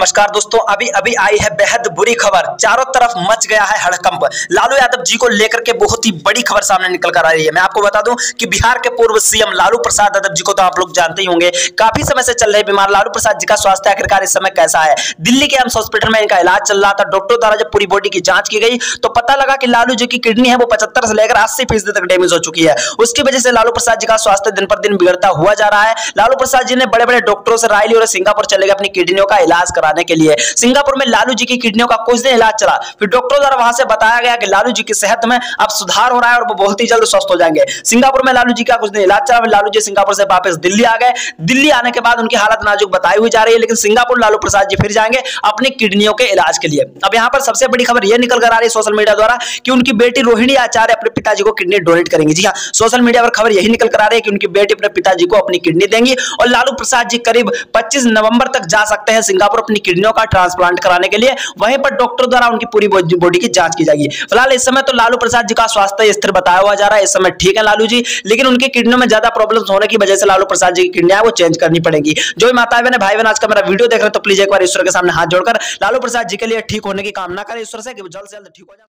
नमस्कार दोस्तों, अभी अभी आई है बेहद बुरी खबर। चारों तरफ़ मच गया है हड़कंप। लालू यादव जी को लेकर के बहुत ही बड़ी खबर सामने निकल कर आ रही है। मैं आपको बता दूँ कि बिहार के पूर्व सीएम लालू प्रसाद यादव जी को तो आप लोग जानते ही होंगे। काफ़ी समय से चल रहे बीमार। लालू प्रसाद जी का स्वास्थ्य आखिरकार इस समय कैसा है? दिल्ली के एम्स हॉस्पिटल में इनका इलाज चल रहा था। डॉक्टर द्वारा जब पूरी बॉडी की जाँच की गई तो पता लगा कि लालू जी की किडनी है, वो पचहत्तर से लेकर अस्सी फ़ीसदी तक डैमेज हो चुकी है। उसकी वजह से लालू प्रसाद जी का स्वास्थ्य दिन पर दिन बिगड़ता हुआ जा रहा है। लालू प्रसाद जी ने बड़े बड़े डॉक्टरों से राय ली और सिंगापुर चले गए अपनी किडनियों का इलाज कराने के लिए। सिंगापुर में लालू जी की किडनियों का कुछ दिन इलाज चला। फिर डॉक्टरों द्वारा वहाँ से बताया गया कि लालू जी की सेहत में अब सुधार हो रहा है और वो बहुत ही जल्द स्वस्थ हो जाएँगे। सिंगापुर में लालू जी का कुछ दिन इलाज चला। फिर लालू जी सिंगापुर से वापस दिल्ली आ गए। दिल्ली आने के बाद उनकी हालत नाजुक बताई हुई जा रही है, लेकिन सिंगापुर लालू प्रसाद जी फिर जाएँगे अपनी किडनियों के इलाज के लिए। अब यहाँ पर सबसे बड़ी खबर यह निकल कर आ रही है सोशल मीडिया द्वारा कि उनकी बेटी रोहिणी आचार्य अपने पिताजी को किडनी डोनेट करेंगी। जी हाँ सोशल मीडिया पर खबर यही निकल कर आ रही है कि उनकी बेटी अपने पिताजी को अपनी किडनी देंगी और लालू प्रसाद जी करीब 25 नवंबर तक जा सकते हैं। सिंगापुर अपनी किडनियों का ट्रांसप्लांट कराने के लिए, वहीं पर डॉक्टर द्वारा उनकी पूरी बॉडी की जाँच की जाएगी। फ़िलहाल इस समय तो लालू प्रसाद जी का स्वास्थ्य स्थिर बताया हुआ जा रहा है, इस समय ठीक है लालू जी, लेकिन उनकी किडनियों में ज़्यादा प्रॉब्लम होने की वजह से लालू प्रसाद जी की किडनिया वो चेंज करनी पड़ेगी। जो भी माता बहन, भाई बहन, आज का मेरा वीडियो देख रहे हैं तो प्लीज़ एक बार ईश्वर के सामने हाथ जोड़कर लालू प्रसाद जी के लिए ठीक होने की कामना करें। ईश्वर से जल्द से जल्द ठीक हो जाए।